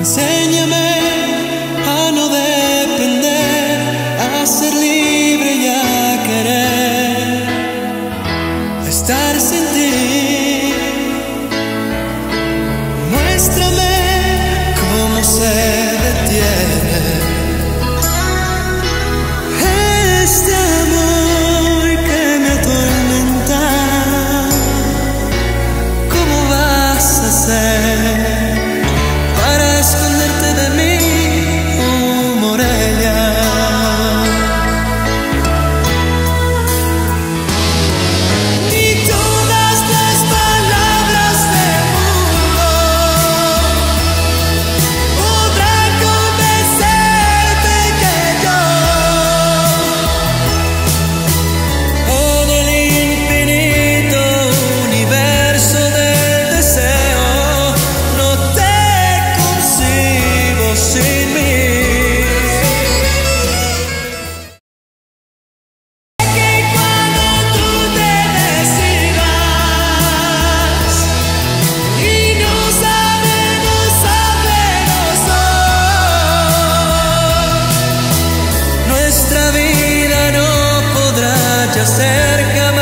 Enséñame a no depender, a ser libre y a querer estar sin. Se.